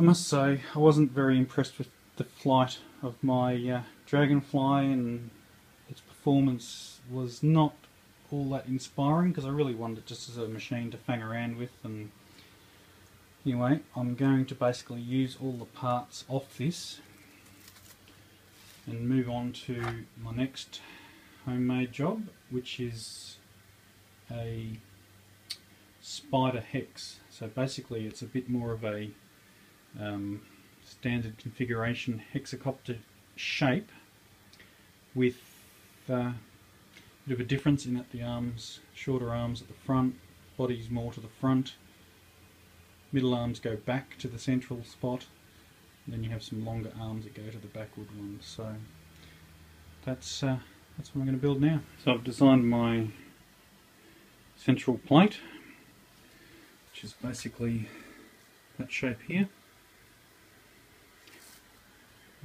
I must say I wasn't very impressed with the flight of my uh, Dragonfly and its performance was not all that inspiring because I really wanted it just as a machine to fang around with and anyway I'm going to basically use all the parts off this and move on to my next homemade job which is a spider hex. So basically it's a bit more of a um, standard configuration hexacopter shape with uh, a bit of a difference in that the arms, shorter arms at the front, body's more to the front, middle arms go back to the central spot, then you have some longer arms that go to the backward ones. So that's uh, that's what I'm going to build now. So I've designed my central plate, which is basically that shape here.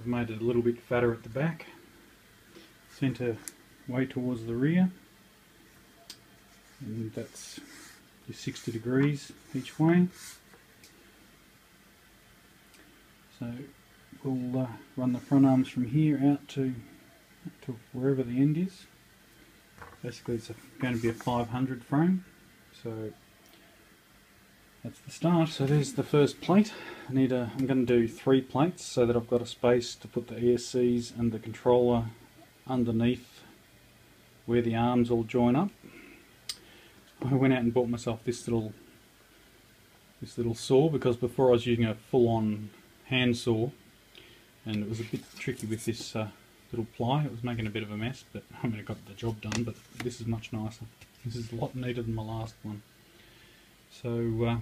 I've made it a little bit fatter at the back, centre way towards the rear, and that's your 60 degrees each way. So we'll uh, run the front arms from here out to, to wherever the end is. Basically it's a, going to be a 500 frame, so that's the start. So there's the first plate. I need a, I'm going to do three plates so that I've got a space to put the ESCs and the controller underneath where the arms all join up. I went out and bought myself this little this little saw because before I was using a full-on hand saw and it was a bit tricky with this uh, little ply. It was making a bit of a mess but I mean I got the job done but this is much nicer. This is a lot neater than my last one. So uh,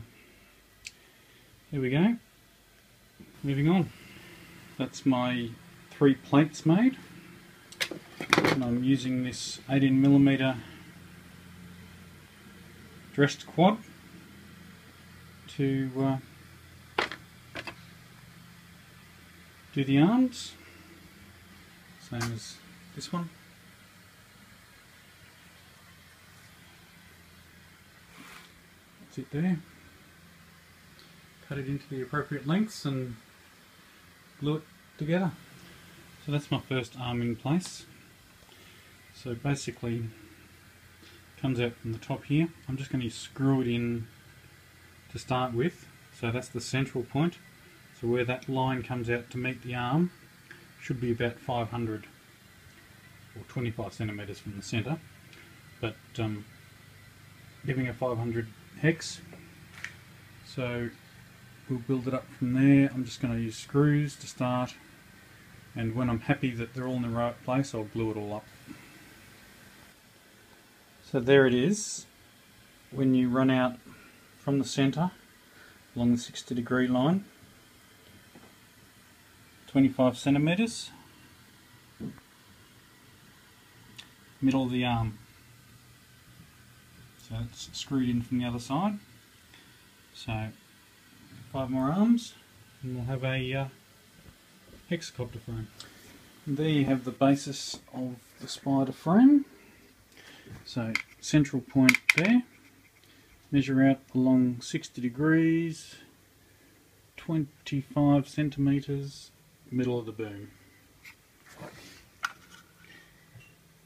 here we go. Moving on. That's my three plates made. And I'm using this 18mm dressed quad to uh, do the arms. Same as this one. That's it there cut it into the appropriate lengths and glue it together. So that's my first arm in place. So basically comes out from the top here. I'm just going to screw it in to start with. So that's the central point. So where that line comes out to meet the arm should be about 500 or 25 centimeters from the center. But um, giving a 500 hex. So we'll build it up from there. I'm just going to use screws to start and when I'm happy that they're all in the right place I'll glue it all up. So there it is when you run out from the centre along the 60 degree line 25 centimetres middle of the arm so it's screwed in from the other side so five more arms and we'll have a uh, hexacopter frame. And there you have the basis of the spider frame. So central point there, measure out along 60 degrees, 25 centimetres, middle of the boom.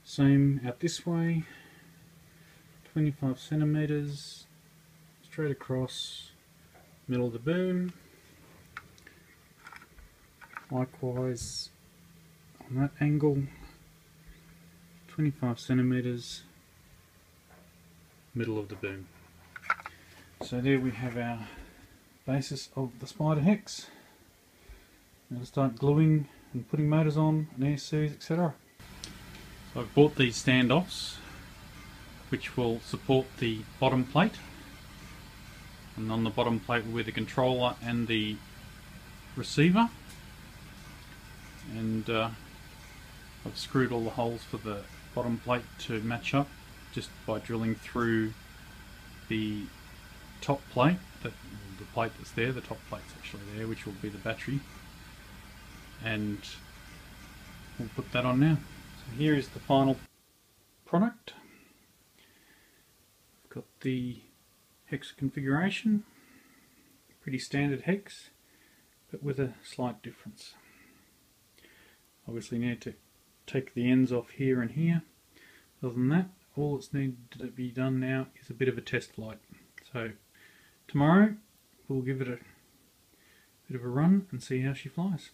Same out this way, 25 centimetres, straight across, middle of the boom. Likewise on that angle, 25 centimeters, middle of the boom. So there we have our basis of the spider hex. Now to start gluing and putting motors on and ESCs etc. So I've bought these standoffs which will support the bottom plate. And on the bottom plate will be the controller and the receiver. And uh, I've screwed all the holes for the bottom plate to match up just by drilling through the top plate that the plate that's there the top plate's actually there which will be the battery. And we'll put that on now. So here is the final product got the hex configuration. Pretty standard hex. but with a slight difference. Obviously need to take the ends off here and here. Other than that, all that's needed to be done now is a bit of a test flight. So tomorrow we'll give it a bit of a run and see how she flies.